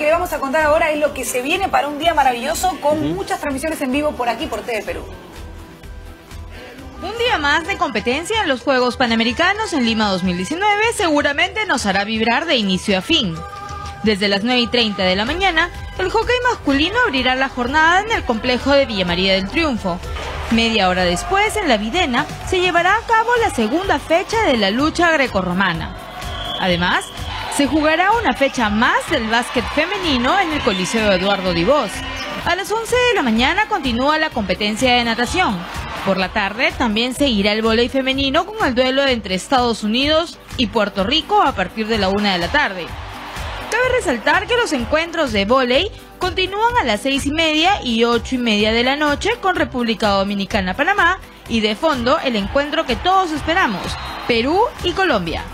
que le vamos a contar ahora es lo que se viene para un día maravilloso con muchas transmisiones en vivo por aquí, por TV Perú. Un día más de competencia en los Juegos Panamericanos en Lima 2019 seguramente nos hará vibrar de inicio a fin. Desde las 9 y 30 de la mañana, el hockey masculino abrirá la jornada en el complejo de Villa María del Triunfo. Media hora después, en la Videna, se llevará a cabo la segunda fecha de la lucha grecorromana. Además, se jugará una fecha más del básquet femenino en el Coliseo Eduardo Divos. A las 11 de la mañana continúa la competencia de natación. Por la tarde también seguirá el voleibol femenino con el duelo entre Estados Unidos y Puerto Rico a partir de la una de la tarde. Cabe resaltar que los encuentros de voleibol continúan a las seis y media y ocho y media de la noche con República Dominicana-Panamá y de fondo el encuentro que todos esperamos, Perú y Colombia.